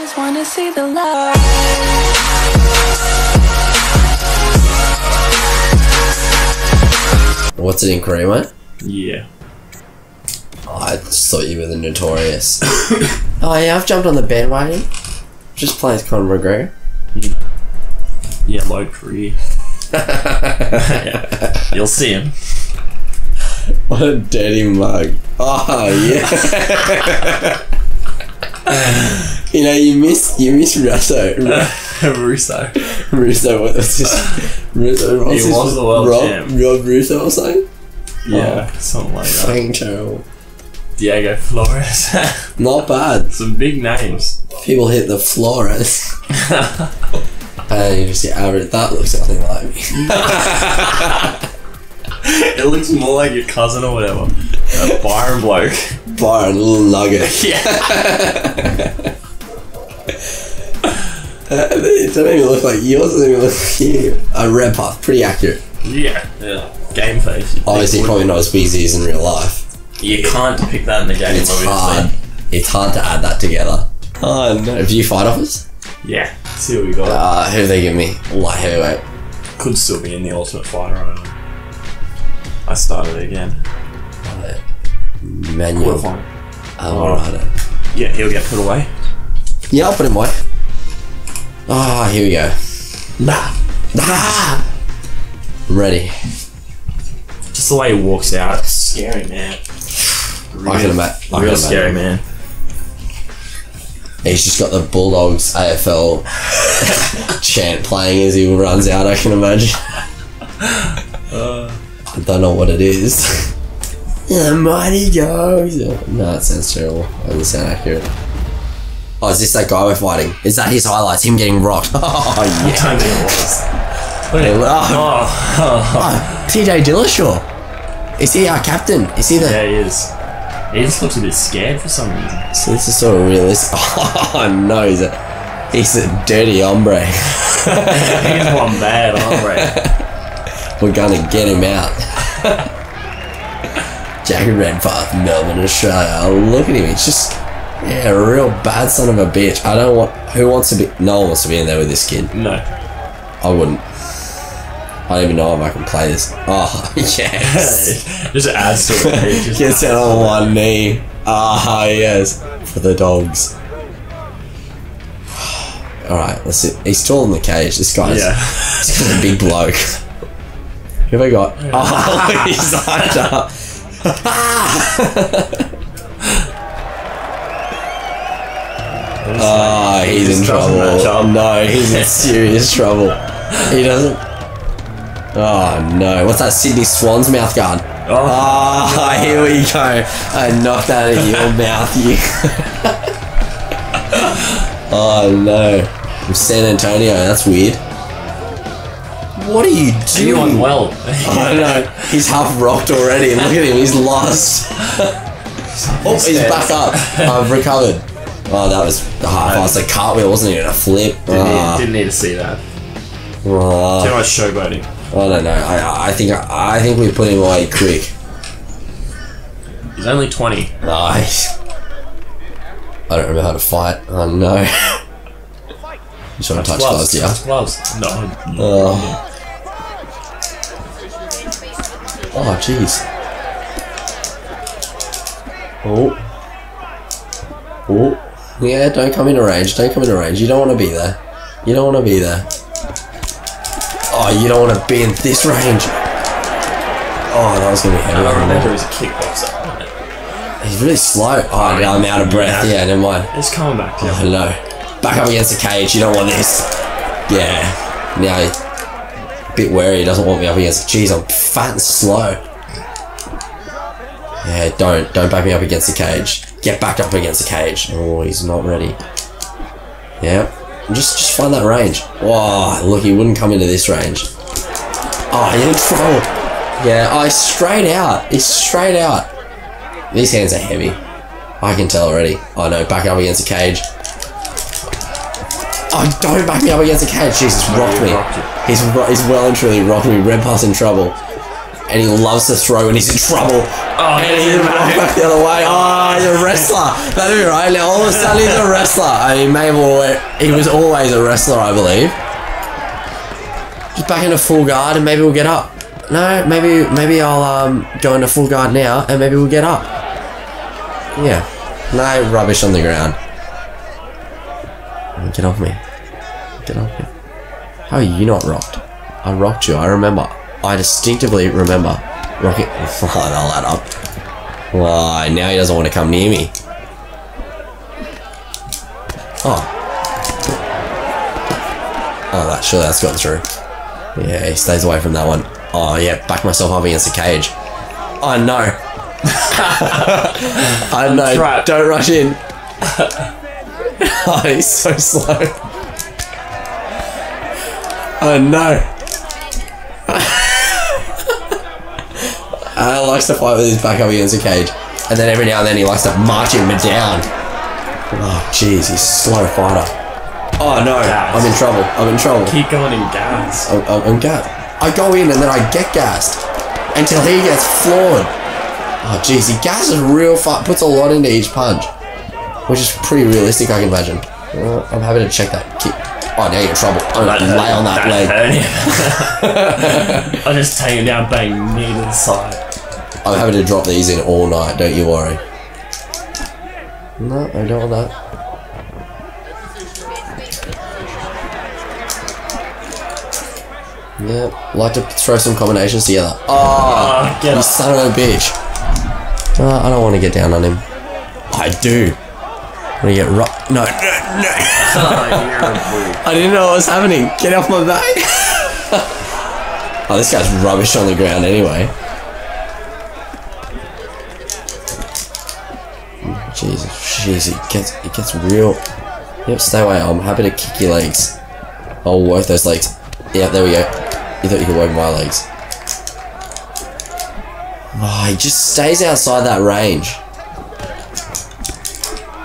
just wanna see the love. What's it in Korea, mate? Yeah. Oh, I just thought you were the notorious. oh yeah, I've jumped on the bandwagon. Just play as Conor McGregor. Yeah, low career. yeah. You'll see him. What a dirty mug. Oh yeah. you know you miss you miss Russo. Russo. Russo what was his Russo what's He his- was the world Rob, champ. Rob Russo or something? Yeah, something like that. Fucking terrible. Diego Flores. Not bad. Some big names. People hit the Flores. and you just get average. That looks nothing like me. It looks more like your cousin or whatever. A Byron bloke. Byron, little nugget. Yeah. Uh, it doesn't even look like yours. Doesn't even look like you. A red path, pretty accurate. Yeah. Yeah. Game face. Obviously, probably not as big as he is in real life. You can't depict that in the game, It's hard. It's hard to add that together. Oh no! Have you fight offers? Yeah. See what we got. Uh, who they give me? Light heavyweight. Could still be in the Ultimate Fighter. I don't know. I started again. Quarterfinal. Alvarado. Yeah, he'll get put away. Yeah, I'll put him away. Ah, here we go. Nah. Ah! I'm ready. Just the way he walks out, scary man. I can imagine. Real scary man. He's just got the Bulldogs AFL chant playing as he runs out. I can imagine. I don't know what it is. The mighty dogs. No, it sounds terrible. It doesn't sound accurate. Oh, is this that guy we're fighting? Is that his highlights? Him getting rocked? Oh yeah. I don't think it oh. was. Hey, Oh, oh, oh, TJ Dillashaw. Is he our captain? Is he the? yeah, he is. He just looks a bit scared for some reason. So this is sort of realistic. Oh no, he's a he's a dirty hombre. He's one bad, hombre. We're gonna get him out. Jackie Redpath, Melbourne, Australia. Look at him. He's just yeah, a real bad son of a bitch. I don't want. Who wants to be? No one wants to be in there with this kid. No. I wouldn't. I don't even know if I can play this. Oh yes. just adds to it. Just Gets down on one knee. Ah yes, for the dogs. All right, let's see. He's tall in the cage. This guy's Yeah. this guy's a big bloke. Who have I got? Oh, he's under. Ah, he's in trouble. No, he's in serious trouble. He doesn't. Oh no! What's that? Sydney Swan's mouth guard. Oh, Ah, here we go. I knocked out of your mouth, you. oh no. From San Antonio, that's weird. What are you doing? you went well. I know. He's half rocked already. Look at him, he's lost. oh, he's back up. I've recovered. Oh, that was half fast. A cartwheel wasn't even a flip. Didn't, Ah, need, didn't need to see that. ah. Too much showboating. I don't know. I, I think I think we put him away quick. He's only 20. Nice. I don't remember how to fight. Oh no. You just want to touch gloves, yeah? Touch gloves. No. Oh. Oh, jeez. Oh. Oh. Yeah, don't come into range. Don't come into range. You don't want to be there. You don't want to be there. Oh, you don't want to be in this range. Oh, that was going to be heavy. I remember he's a kickboxer. He's really slow. Oh, now I'm out of breath. Yeah, never mind. It's coming back to Oh no. Back up against the cage, you don't want this. Yeah. Now a bit wary, he doesn't want me up against Jeez, I'm fat and slow. Yeah, don't don't back me up against the cage. Get back up against the cage. Oh, he's not ready. Yeah. Just just find that range. Wow, look, he wouldn't come into this range. Oh, in trouble. Yeah, oh, he's straight out. He's straight out. These hands are heavy. I can tell already. Oh no, back up against the cage. Oh, don't back me up against the cage. Jesus, rocked he me. He's ro- he's well and truly rocked me. Redpath's in trouble. and he loves to throw when he's in trouble. Oh, and he's right back the other way. Oh, he's a wrestler. That'd be right. Now all of a sudden he's a wrestler. I mean, Mabel, he was always a wrestler, I believe. Just back into full guard, and maybe we'll get up. No, maybe maybe I'll um go into full guard now, and maybe we'll get up. Yeah. No rubbish on the ground. Get off me. Get off me. How are you not rocked? I rocked you. I remember. I distinctively remember rocking. Oh, that'll add up. Why? Now he doesn't want to come near me. Oh. Oh, that sure that's got through. Yeah, he stays away from that one. Oh yeah, back myself up against the cage. Oh no. I know. Don't rush in. oh, he's so slow. Oh no. I likes to fight with his back up against the cage. And then every now and then he likes to march him down. Oh jeez, he's a slow fighter. Oh no, Gas. I'm in trouble. I'm in trouble. Keep going in gas. I'm, I'm, I'm gassed. I go in and then I get gassed until he gets floored. Oh jeez, he gasses real fast, puts a lot into each punch, which is pretty realistic, I can imagine. Uh, I'm happy to check that. Keep, oh, now you're in trouble. I'm gonna lay on that, leg. hurt him. I just take him down, bang, knee to the side. I'm happy to drop these in all night. Don't you worry. No, I don't want that. Yeah, like to throw some combinations together. Oh, Oh, you up. son of a bitch. Uh, I don't want to get down on him. I do. Get ru- No, no, no. I didn't know what was happening. Get off my back. oh, this guy's rubbish on the ground anyway. Jesus, jeez, it gets it gets real. Yep, stay away. I'm happy to kick your legs. Oh, I'll work those legs. Yeah, there we go. You thought you could work my legs. Oh, he just stays outside that range.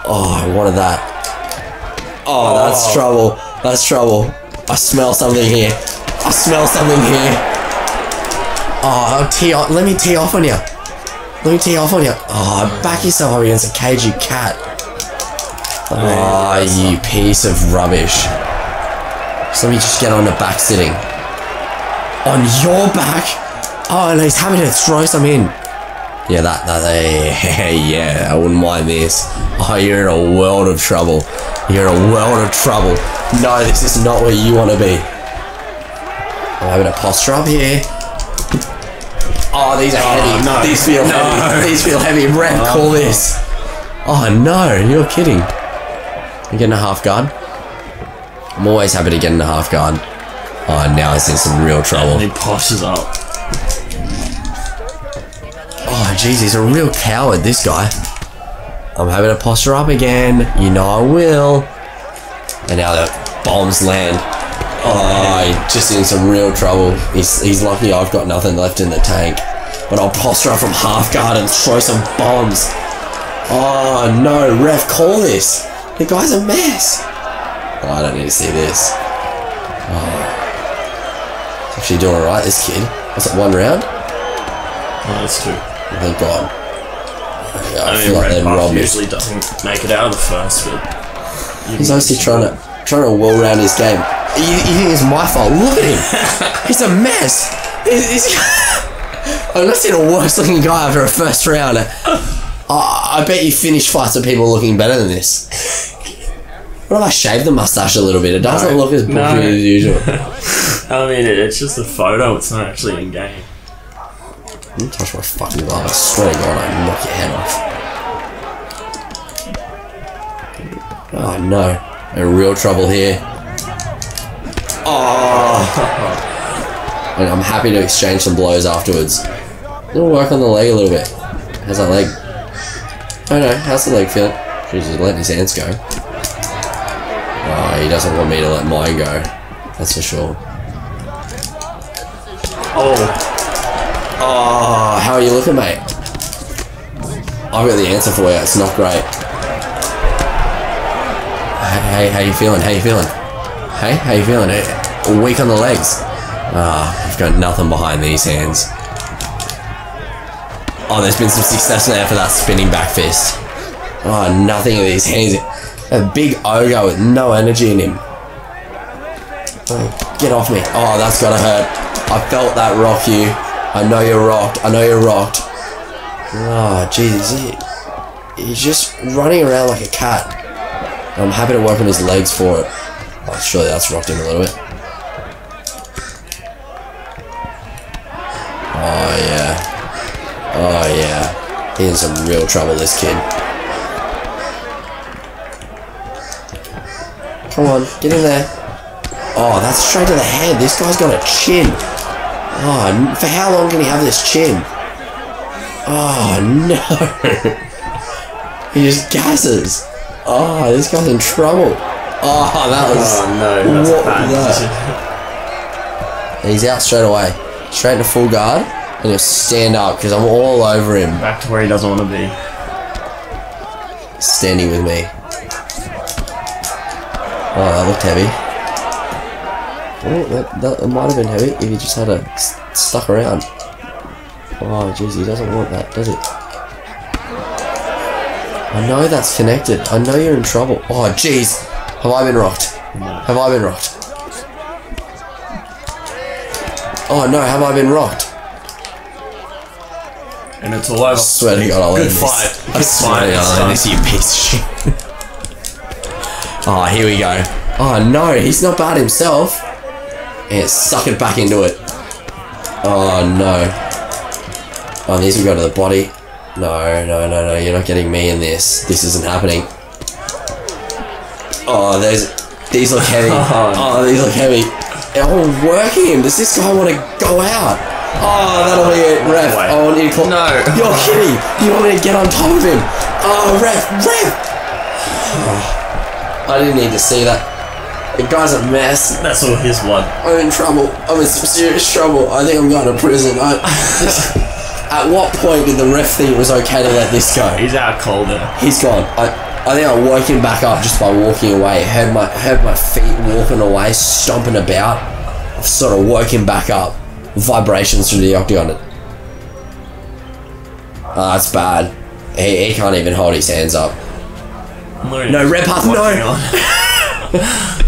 Oh, I wanted that. Oh, that's Oh. trouble. That's trouble. I smell something here. I smell something here. Oh, I'll tee off. Let me tee off on you. Let me tee off on you. Oh, back yourself up against a cage, you cat. Oh, oh you piece of rubbish. So let me just get on the back sitting. On your back? Oh, and he's happy to throw some in. Yeah, that, that, hey, yeah, I wouldn't mind this. Oh, you're in a world of trouble. You're in a world of trouble. No, this is not where you want to be. I'm having a posture up here. Oh, these are oh, heavy. no. These feel No. heavy. These feel heavy. Ref, oh, call this. Oh no, you're kidding. You getting a half guard? I'm always happy to get in a half guard. Oh, now it's in some real trouble. He poshes up. Oh, jeez, he's a real coward, this guy. I'm having to posture up again. You know I will. And now the bombs land. Oh, just in some real trouble. He's, he's lucky I've got nothing left in the tank. But I'll posture up from half guard and throw some bombs. Oh, no, ref, call this. The guy's a mess. Oh, I don't need to see this. Oh. He's actually doing alright, this kid. Was it one round? Oh, that's two. Thank God. I, I feel mean, like Red they'd Buff rob me. usually doesn't make it out of the first, but He's obviously trying to trying to well round his game. You, you think it's my fault? Look at him. He's a mess. He's, he's, I've not seen a worse looking guy after a first round. I, I bet you finish fights with people looking better than this. What if I shave the mustache a little bit? It doesn't No. look as No. as usual. I mean, it, it's just a photo. It's not actually in game. Don't touch my fucking glove. I swear to God, I'll knock your head off. Oh no. In real trouble here. Oh! and I'm happy to exchange some blows afterwards. It'll work on the leg a little bit. How's that leg? Oh no, how's the leg feeling? He's letting his hands go. Oh, he doesn't want me to let mine go. That's for sure. Oh, Oh, how are you looking, mate? I've got the answer for you. It's not great. Hey, hey, how you feeling? How you feeling? Hey, how you feeling? Eh, Weak on the legs. Ah, I've got nothing behind these hands. Oh, there's been some success there for that spinning back fist. Oh, nothing of these hands. A big ogre with no energy in him. Oh, get off me. Oh, that's gotta hurt. I felt that rock you. I know you're rocked. I know you're rocked. Oh, Jesus. He, he's just running around like a cat. I'm happy to work on his legs for it. Oh, surely that's rocked him a little bit. Oh, yeah. Oh, yeah. He's in some real trouble, this kid. Come on, get in there. Oh, that's straight to the head. This guy's got a chin. Oh, for how long can he have this chin? Oh, no. he just gasses. Oh, this guy's in trouble. Oh, that was. Oh no, that's What bad. was decision. He's out straight away. Straight into full guard. And he'll stand up because I'm all over him. Back to where he doesn't want to be. Standing with me. Oh, that looked heavy. Oh, that, that, it might have been heavy if he just had a s- stuck around. Oh, jeez, he doesn't want that, does he? I know that's connected. I know you're in trouble. Oh, jeez. Have I been rocked? Have I been rocked? Oh, no, have I been rocked? And it's all over. swear to God, I'll Good end this. fight. I Good swear fight. to God, I'll end this, you piece of shit. oh, here we go. Oh no, he's not bad himself. Yeah, suck it back into it. Oh no. Oh, these will go to the body. No, no, no, no, you're not getting me in this. This isn't happening. Oh, there's. These look heavy. Oh, Oh, these look heavy. Oh, working him. Does this guy want to go out? Oh, that'll be it, ref. Wait. I want you to call. No. You're kidding. You want me to get on top of him? Oh, ref, ref. Oh, I didn't need to see that. The guy's a mess. That's all his blood. I'm in trouble. I'm in some serious trouble. I think I'm going to prison. I, at what point did the ref think it was okay to let this go? He's out cold there. He's gone. I, I think I woke him back up just by walking away. Heard my heard my feet walking away, stomping about. I've sort of woke him back up. Vibrations through the octagon. Ah, that's bad. He, he can't even hold his hands up. No, Redpath, no.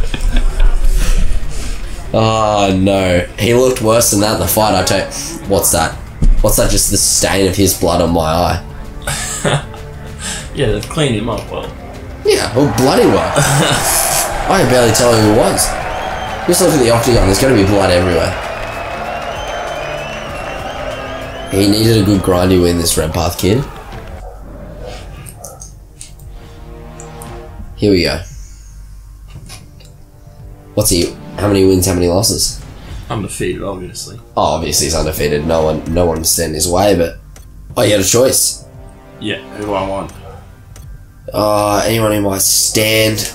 Oh no. He looked worse than that in the fight, I tell you. What's that? What's that? Just the stain of his blood on my eye. Yeah, they've cleaned him up well. Yeah, well, bloody well. I can barely tell who it was. Just look at the octagon, there's going to be blood everywhere. He needed a good grindy win, this Redpath kid. Here we go. What's he? How many wins? How many losses? Undefeated, obviously. Oh, obviously he's undefeated. No one, no one stand in his way. But oh, you had a choice. Yeah, who I want. Uh, anyone who might stand.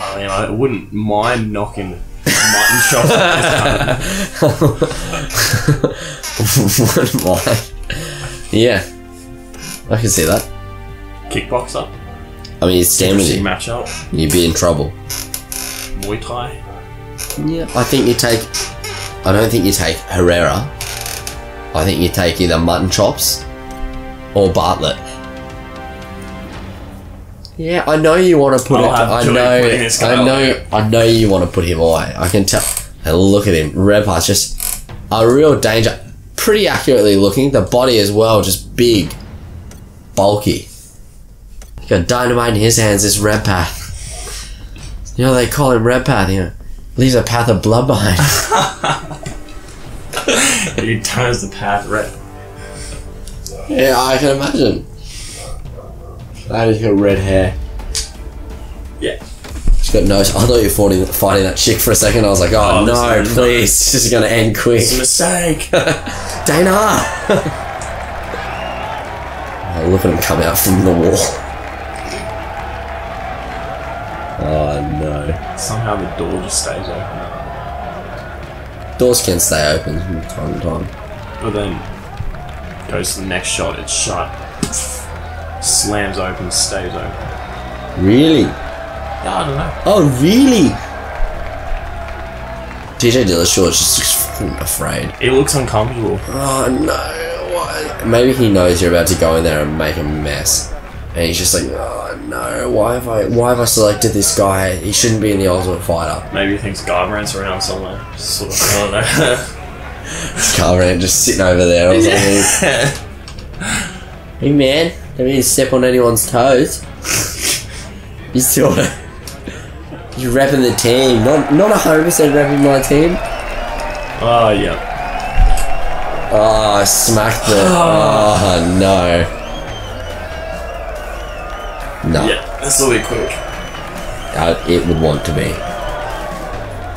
I mean, I wouldn't mind knocking mutton Wouldn't mind. Yeah, I can see that. Kickboxer. I mean, with Interesting you. matchup. You'd be in trouble. Muay Thai. Yeah, I think you take. I don't think you take Herrera. I think you take either mutton chops or Bartlett. Yeah, I know you want to put I'll it. have I know. putting this guy I know. away. I know you want to put him away. I can tell. And look at him. Redpath's just a real danger. Pretty accurately looking. The body as well, just big, bulky. He got dynamite in his hands. This Redpath. You know they call him Redpath. You know, leaves a path of blood behind. he turns the path red. yeah, I can imagine. That is got red hair. Yeah. She's got no. I thought you were fighting, fighting that chick for a second. I was like, oh, Oh, no, this is- please, this is gonna end quick. It's a mistake. Dana! oh, look at him come out from the wall. Somehow the door just stays open. Doors can stay open from time to time. But then goes to the next shot, it's shut. Slams open, stays open. Really? Yeah, I don't know. Oh, really? TJ Dillashaw is just fucking afraid. It looks uncomfortable. Oh no, why maybe he knows you're about to go in there and make a mess, and he's just like, oh no, why have I, why have I selected this guy? He shouldn't be in the Ultimate Fighter. Maybe he thinks Garbrandt's around somewhere. Just sort of, I don't know. Garbrandt just sitting over there. I was like, hey man, don't mean to step on anyone's toes. you still, you're repping the team, not not a hundred percent repping my team. oh, yeah. Oh, I smacked the. Oh ah, no. No, Yeah, will be quick. uh, it would want to be.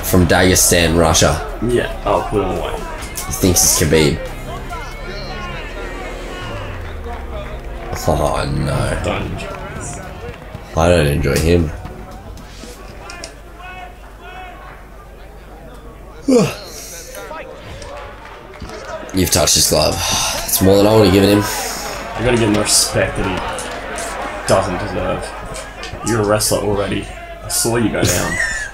From Dagestan, Russia. Yeah, I'll put him away. He thinks it's Khabib. Oh no. Don't enjoy. I don't enjoy him. You've touched his glove. It's more than I would have given him. You gotta give him respect that he doesn't deserve. You're a wrestler already. I saw you go down.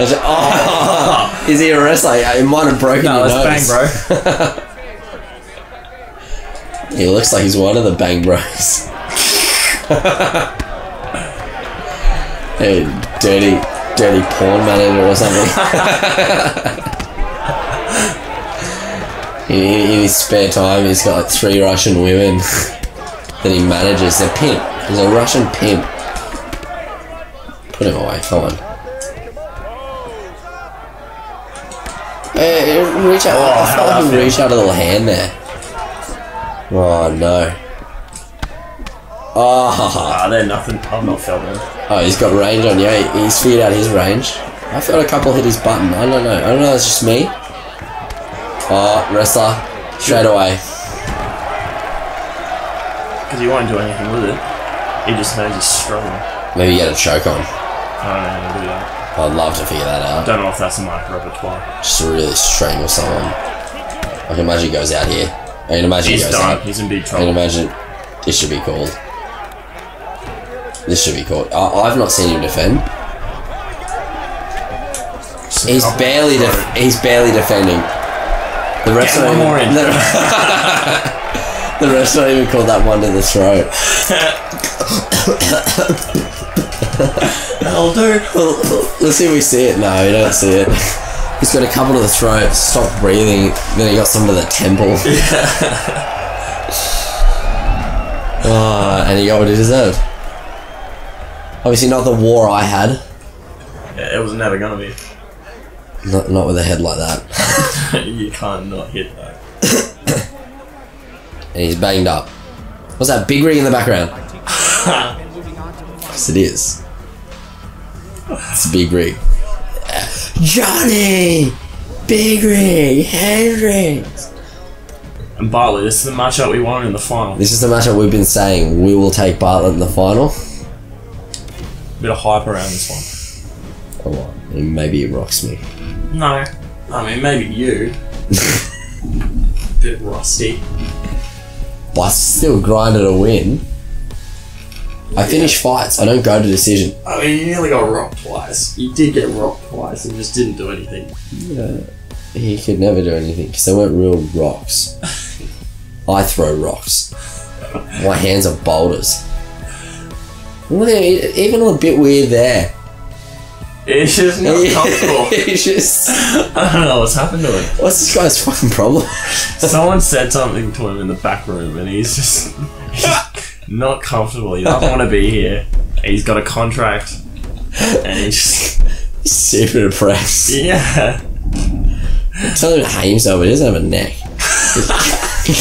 I said, oh, is he a wrestler? It might have broken no, your that's nose. bang, bro. He looks like he's one of the Bang Bros. hey, dirty, dirty porn manager or something. in, in his spare time, he's got like three Russian women that he manages. They're pimp. He's a Russian pimp. Put him away. Come on. Hey, hey, reach out. Oh, I felt like he reached out a little hand there. Oh no. Oh, Ah, they're nothing. I've not felt them. oh, he's got range on you. He- He's figured out his range. I felt a couple hit his button. I don't know. I don't know. It's just me. Oh, wrestler, straight away. Because he won't do anything with it. He just knows he's struggling. Maybe get a choke on. I don't know how to do that. I'd love to figure that out. I Don't know if that's in my repertoire. Just to really strangle someone. I can imagine he goes out here. I can imagine He's he goes done. out. He's in big trouble. I can imagine this should be called. This should be called. I, I've not seen him defend. He's barely def- he's barely defending. The rest Get don't one more in. The, rest don't even call that one to the throat. That'll do. Let's see if we see it. No, we don't see it. He's got a couple to the throat. Stop breathing. Then he got some to the temple. oh, and he got what he deserved. Obviously, not the war I had. Yeah, it was never gonna be. Not, not with a head like that. you can't not hit that. And he's banged up. What's that big rig in the background? yes, it is. It's a big rig. Johnny! Big rig! Hendricks! And Bartlett, this is the matchup we wanted in the final. This is the matchup we've been saying. We will take Bartlett in the final. Bit of hype around this one. Oh, maybe it rocks me. No. I mean, maybe you. Bit rusty. But I still grinded a win. I finish fights. I don't go to decision. I mean, you nearly got rocked twice. You did get rocked twice and just didn't do anything. Yeah, He could never do anything because they weren't real rocks. I throw rocks. My hands are boulders. Even a bit weird there. It's just not comfortable. It's just I don't know what's happened to him. what's this guy's fucking problem? Someone said something to him in the back room and he's just he's not comfortable. He doesn't want to be here. He's got a contract and he's just, Super depressed. yeah. Tell him to hang himself, but he doesn't have a neck.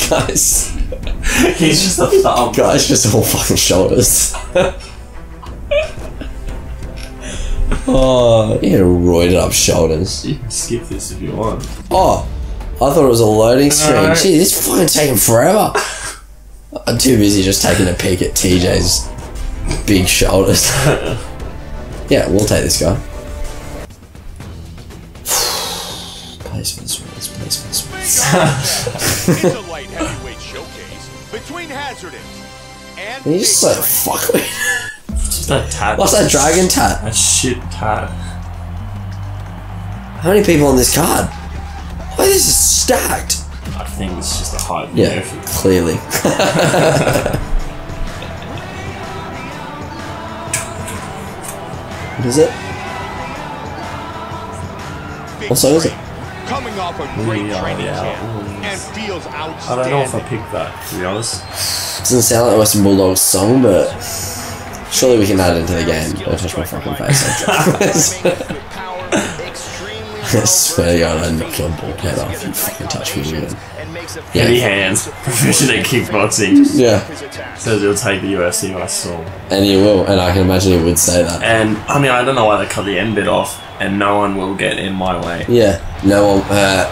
guys, He's just a thumb. guys, just all fucking shoulders. Oh, he had roided up shoulders. You can skip this if you want. Oh, I thought it was a loading screen. No. Gee, this fucking taking forever. I'm too busy just taking a peek at TJ's big shoulders. yeah, we'll take this guy. Place for this race, place for this race. it's a light heavyweight showcase between Hazardous and Can you just like fuck me? Just that tat. What's that dragon tat? That shit tat. How many people on this card? Why this is stacked? I think it's just a hype. Yeah, video clearly. what is it? What song is it? Coming off a great We training the camp and feels I don't know if I picked that, to be honest. Doesn't sound like a Western Bulldogs song, but surely we can add it into the game. Don't touch my fucking face. I swear to God, I knock your bald head off. You fucking touch me again. Heavy Yeah. hands, proficient in kickboxing. Yeah, Says he'll take the UFC by storm. and you will, and I can imagine he would say that. And I mean, I don't know why they cut the end bit off, and no one will get in my way. Yeah, no one. Uh,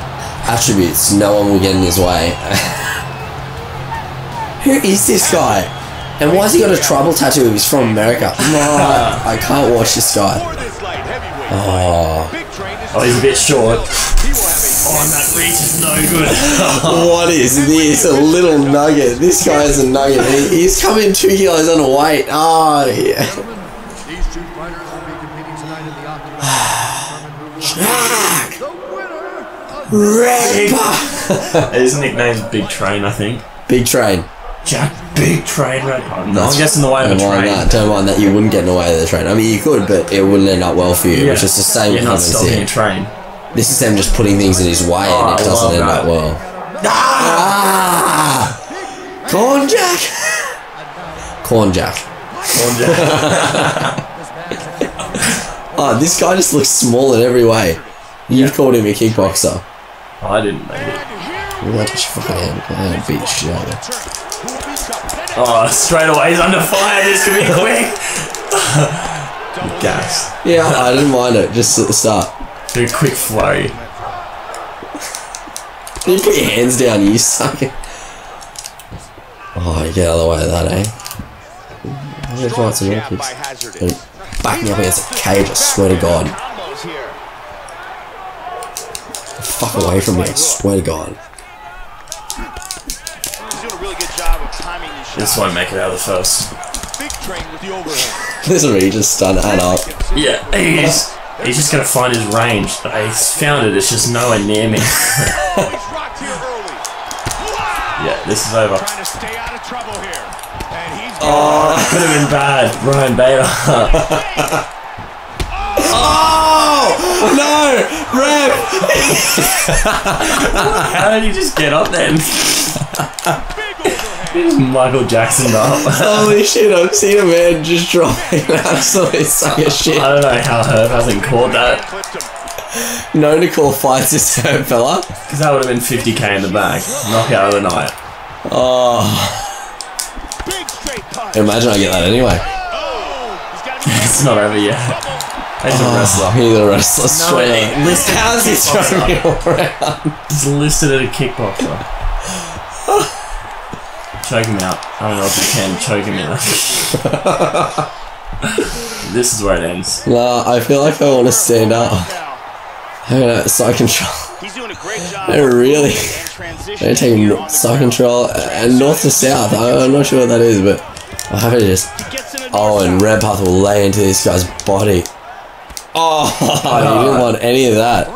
attributes. No one will get in his way. Who is this guy? And why has he got a tribal tattoo he's from America? No, I can't watch this guy. For this light heavyweight Oh. fight, Big Train is Oh, he's a bit short. he will have a Oh, and that reach is no good. What is this? A little nugget. This guy is a nugget. He, he's coming two kilos underweight. Oh, yeah. These two fighters will be competing tonight in the octagon. The winner of Red His nickname's Big Train, I think. Big train. Jack Big Train Red. I'm That's- guessing the way of a Don't mind train. that. Don't mind that. You wouldn't get in the way of the train. I mean, you could, but it wouldn't end up well for you. Which is the same You're not comments stopping here. a train. This is them just putting things in his way Oh, and it I doesn't end that. up well. Ah! Corn Jack! Corn Jack. Oh, this guy just looks small in every way. You've called him a kickboxer. I didn't make it. Look at that fucking hand. I'm beat the shit out of you. Oh, straight away he's under fire. This could be quick. Gas. Yeah, I didn't mind it, just at the start. Do a quick flurry. You put your hands down, you suck it. Oh, you get out of the way of that, eh? I'm gonna try some more jab by kicks. Hazardous. Gonna Back me up against a cage, I swear to God. Fuck away from me, I swear to God. He's doing a really good job of timing these shots. This won't make it out of the first. Big Train with the. This is where you just stun and up. Yeah, he's he's just gonna find his range. He's found it. It's just nowhere near me. He's rocked here early. yeah, this is over. Trying to stay out of trouble here. And he's Oh, that could have been bad. Ryan Bader. Oh! No! Rev! How did he just get up then? Big overhand. He just Michael Jackson up. Holy shit, I've seen a man just drop an absolute suck of shit. I don't know how Herb hasn't caught that. Clipped him. No Nicole fights this hurt fella. Because that would have been 50k in the bag. Knockout of the night. Oh, Big straight cut. imagine I get that anyway. Oh, he's got him. It's not over yet. He's a oh, wrestler. He's a wrestler straight he up. listed How's he throwing me around? He's listed as a kickboxer. Choke him out. I don't know if you can choke him out. this is where it ends. Nah, I feel like I want to stand up. Now, I'm gonna side control. he's doing a great job. I really. And transitioning They're taking here no- on the side control and north to south. I- I'm not sure what that is, but I have to just. Gets in Oh, and Redpath will lay into this guy's body. Oh, you didn't want any of that.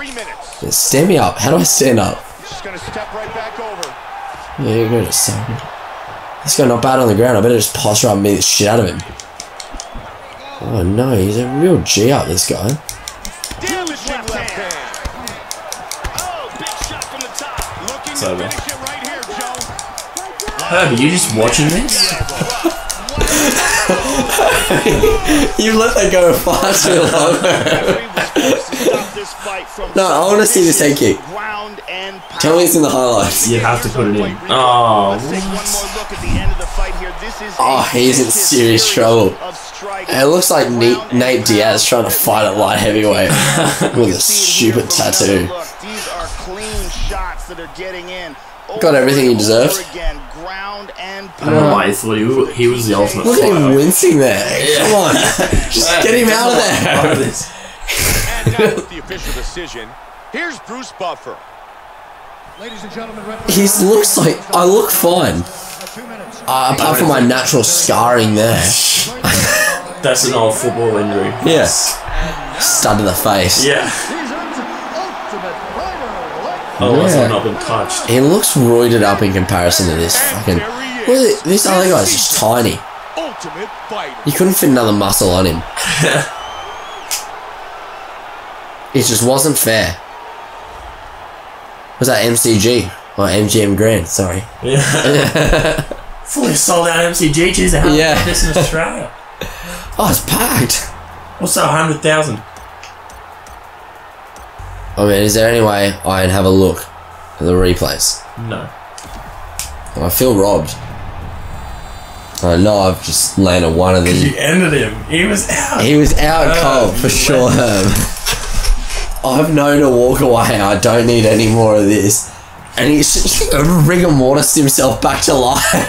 Stand me up. How do I stand up? Just gonna step right back over. Yeah, you're good at side. This guy not bad on the ground. I better just posture up and beat the shit out of him. Oh no, he's a real G up, this guy. Damaging left. Oh, big shot from the top. Looking It's to over. finish it right here, Joe. Herb, are you just watching this? You let that go far too long. Referee was forced to stop this fight from No, I wanna see this head kick. Ground and. Tell me it's in the highlights. You have to put it in. Oh, Let's Oh, he's in serious trouble. It looks like Nate, Nate Diaz trying to fight at light heavyweight with a See stupid from tattoo. These are clean shots that are getting in. Got everything he Over deserved. Again, ground and I don't know why he thought he, wa- he was the ultimate Look at him wincing there. Come on. Just get him out of there. And now with the official decision, here's Bruce Buffer. Ladies and gentlemen, He looks like I look fine. Two minutes. Uh, apart from my natural scarring there. That's an old football injury. Yes. Stud in the face. Yeah. He's Ultimate Fighter. Oh, it's not been touched. He looks roided up in comparison to this fucking. Look this other guy's just tiny. Ultimate fighter. You couldn't fit another muscle on him. it just wasn't fair. Was that MCG? Or MGM Grand, sorry. Yeah. Fully sold out MCG. Jeez, how Yeah. this in Australia? Oh, it's packed. What's that? Hundred thousand. I mean, is there any way I can have a look at the replays? No. I feel robbed. I know I've just landed one of these. You ended him. He was out. He was out uh, Oh, cold for sure. I've known to walk away. I don't need any more of this. And he's just rigor mortis himself back to life.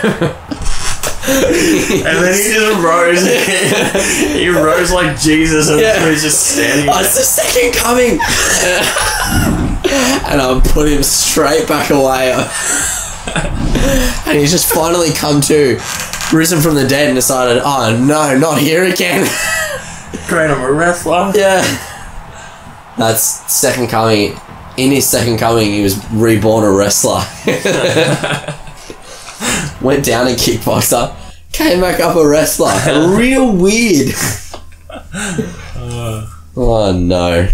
and then he just rose. he rose like Jesus, and Yeah. he was just standing. Oh, it's the second coming. and I put him straight back away. and he's just finally come to, risen from the dead, and decided, oh no, not here again. Great, I'm a wrestler. yeah. That's second coming. In his second coming, he was reborn a wrestler. Went down in kickboxer, came back up a wrestler. Real weird. Uh. oh no.